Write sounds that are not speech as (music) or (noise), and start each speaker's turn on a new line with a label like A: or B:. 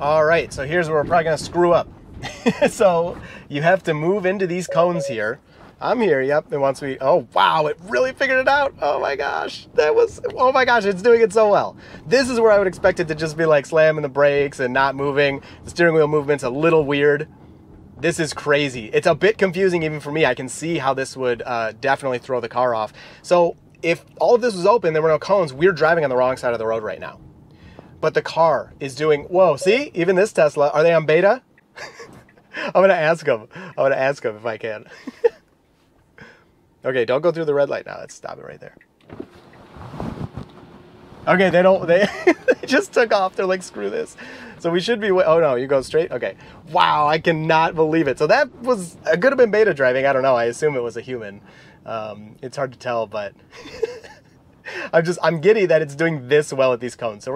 A: All right, so here's where we're probably gonna screw up. (laughs) so you have to move into these cones here. I'm here, yep. And once we, oh wow, it really figured it out. Oh my gosh, that was, oh my gosh, it's doing it so well. This is where I would expect it to just be like slamming the brakes and not moving. The steering wheel movement's a little weird. This is crazy. It's a bit confusing even for me. I can see how this would uh, definitely throw the car off. So if all of this was open, there were no cones, we're driving on the wrong side of the road right now. But the car is doing, whoa, see, even this Tesla, are they on beta? (laughs) I'm gonna ask them. I'm gonna ask them if I can. (laughs) okay, don't go through the red light now. Let's stop it right there. Okay, they don't. They, (laughs) they just took off. They're like, screw this. So we should be. Oh no, you go straight. Okay. Wow, I cannot believe it. So that was. It could have been beta driving. I don't know. I assume it was a human. Um, it's hard to tell, but I'm just. I'm giddy that it's doing this well at these cones. So.